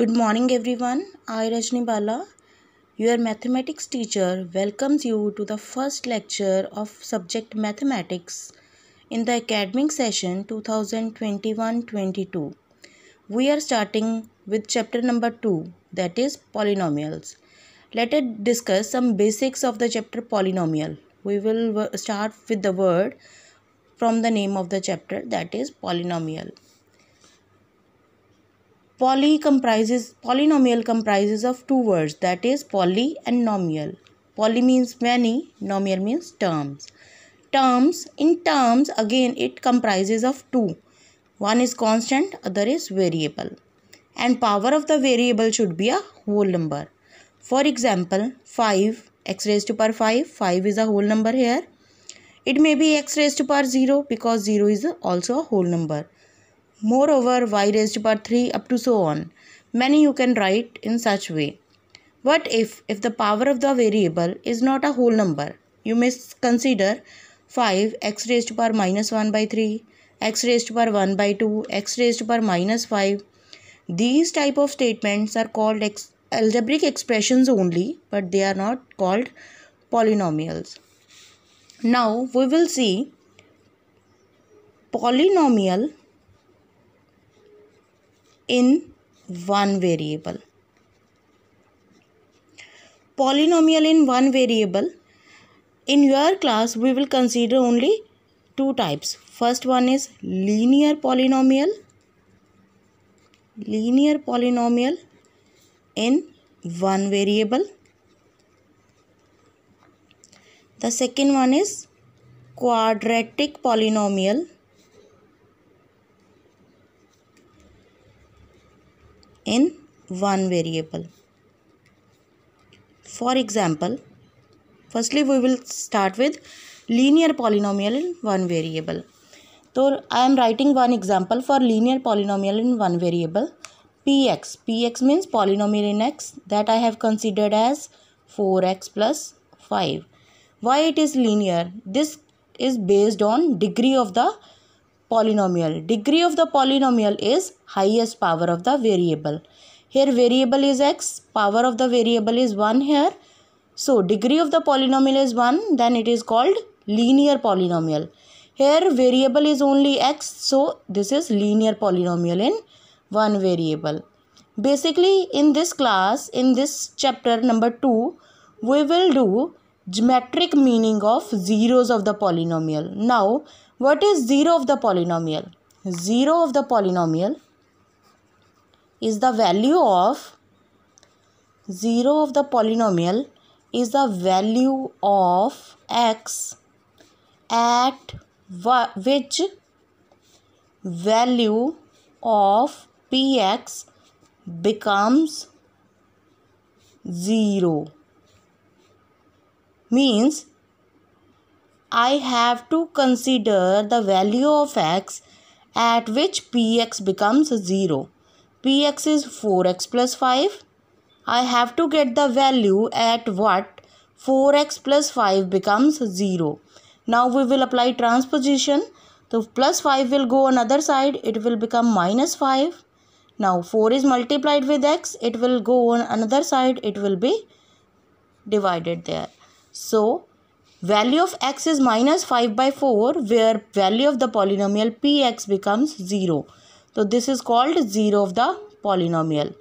Good morning, everyone. I, Rajni Bala, your mathematics teacher, welcomes you to the first lecture of subject mathematics in the academic session 2021 22. We are starting with chapter number 2, that is polynomials. Let us discuss some basics of the chapter polynomial. We will start with the word from the name of the chapter, that is polynomial. Poly comprises polynomial comprises of two words that is poly and nomial. Poly means many, nomial means terms. Terms in terms again it comprises of two. One is constant, other is variable. And power of the variable should be a whole number. For example, 5 x raised to power 5, 5 is a whole number here. It may be x raised to power 0 because 0 is also a whole number. Moreover, y raised to power 3 up to so on. Many you can write in such way. What if, if the power of the variable is not a whole number? You may consider 5 x raised to power minus 1 by 3, x raised to power 1 by 2, x raised to power minus 5. These type of statements are called ex algebraic expressions only, but they are not called polynomials. Now we will see polynomial in one variable. Polynomial in one variable. In your class, we will consider only two types. First one is linear polynomial. Linear polynomial in one variable. The second one is quadratic polynomial in one variable. For example, firstly we will start with linear polynomial in one variable. So I am writing one example for linear polynomial in one variable px. px means polynomial in x that I have considered as 4x plus 5. Why it is linear? This is based on degree of the polynomial. Degree of the polynomial is highest power of the variable. Here variable is x, power of the variable is 1 here. So degree of the polynomial is 1, then it is called linear polynomial. Here variable is only x, so this is linear polynomial in one variable. Basically in this class, in this chapter number 2, we will do geometric meaning of zeros of the polynomial. Now what is 0 of the polynomial? 0 of the polynomial is the value of 0 of the polynomial is the value of x at which value of px becomes 0 means I have to consider the value of x at which px becomes 0. px is 4x plus 5. I have to get the value at what 4x plus 5 becomes 0. Now we will apply transposition. So plus 5 will go on another side. It will become minus 5. Now 4 is multiplied with x. It will go on another side. It will be divided there. So Value of x is minus 5 by 4 where value of the polynomial px becomes 0. So this is called 0 of the polynomial.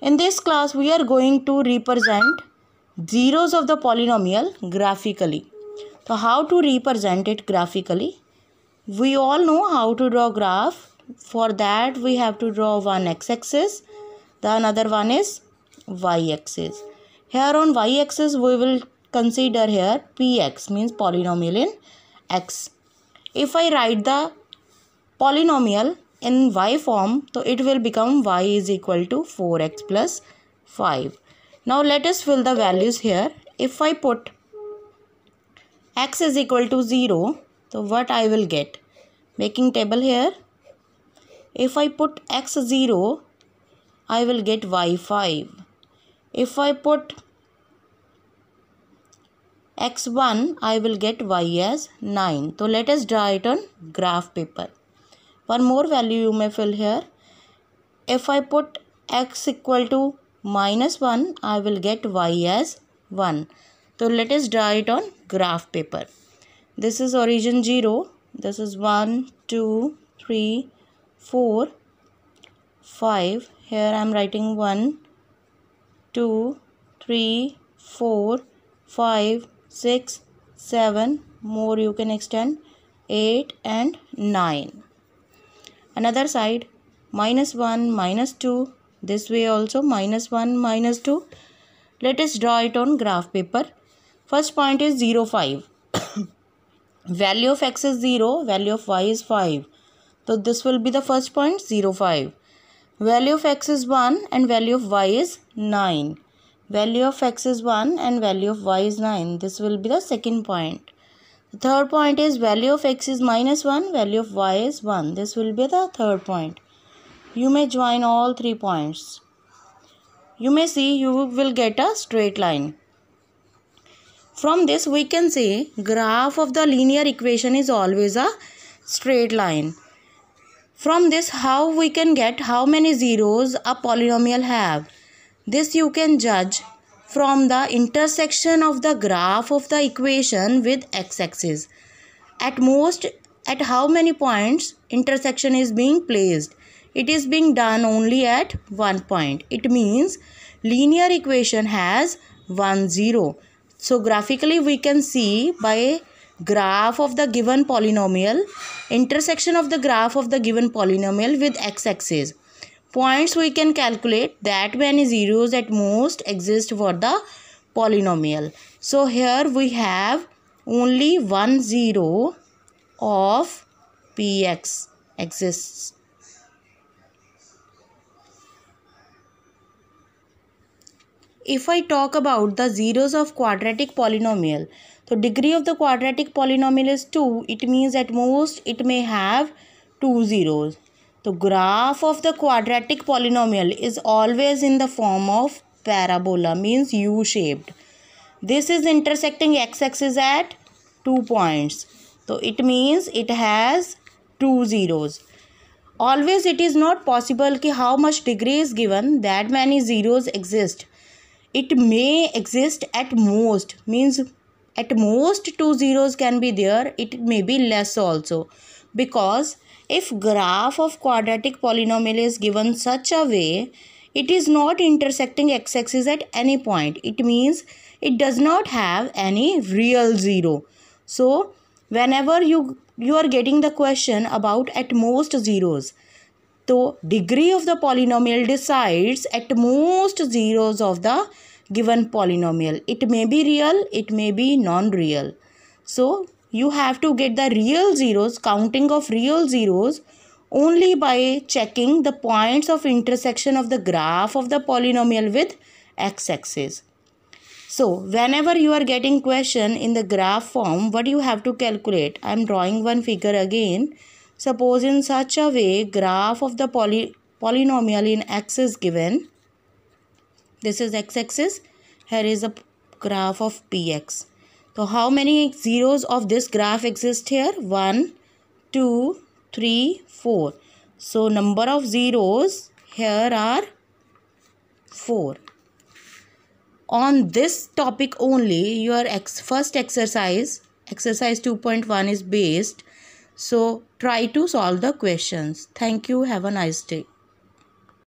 In this class we are going to represent zeros of the polynomial graphically. So how to represent it graphically? We all know how to draw graph. For that we have to draw one x-axis. The another one is y-axis. Here on y-axis we will consider here px means polynomial in x. If I write the polynomial in y form, so it will become y is equal to 4x plus 5. Now let us fill the values here. If I put x is equal to 0, so what I will get? Making table here. If I put x 0, I will get y 5. If I put x1 I will get y as 9. So let us draw it on graph paper. One more value you may fill here. If I put x equal to minus 1 I will get y as 1 so let us draw it on graph paper this is origin 0 this is 1 2 3 4 5 here I am writing 1 2 3 4 5 6 7 more you can extend 8 and 9 another side minus 1 minus 2 this way also minus 1 minus 2 let us draw it on graph paper. First point is 0 5 value of x is 0 value of y is 5 so this will be the first point 0 5 value of x is 1 and value of y is 9 value of x is 1 and value of y is 9 this will be the second point. The third point is value of x is minus 1 value of y is 1 this will be the third point. You may join all three points. You may see you will get a straight line. From this we can say graph of the linear equation is always a straight line. From this how we can get how many zeros a polynomial have. This you can judge from the intersection of the graph of the equation with x-axis. At most at how many points intersection is being placed. It is being done only at one point. It means linear equation has one zero. So graphically we can see by graph of the given polynomial, intersection of the graph of the given polynomial with x-axis. Points we can calculate that many zeros at most exist for the polynomial. So here we have only one zero of px exists. If I talk about the zeros of quadratic polynomial, so degree of the quadratic polynomial is 2. It means at most it may have 2 zeros. The graph of the quadratic polynomial is always in the form of parabola means U-shaped. This is intersecting x-axis at 2 points. So it means it has 2 zeros. Always it is not possible ki how much degree is given that many zeros exist. It may exist at most means at most two zeros can be there it may be less also because if graph of quadratic polynomial is given such a way it is not intersecting x-axis at any point it means it does not have any real zero so whenever you you are getting the question about at most zeros so degree of the polynomial decides at most zeros of the given polynomial. It may be real, it may be non-real. So, you have to get the real zeros, counting of real zeros only by checking the points of intersection of the graph of the polynomial with x-axis. So, whenever you are getting question in the graph form, what you have to calculate? I am drawing one figure again. Suppose in such a way, graph of the poly polynomial in x is given this is x-axis here is a graph of px so how many zeros of this graph exist here? 1 2 3 4 so number of zeros here are 4 on this topic only your ex first exercise exercise 2.1 is based. So try to solve the questions. Thank you. Have a nice day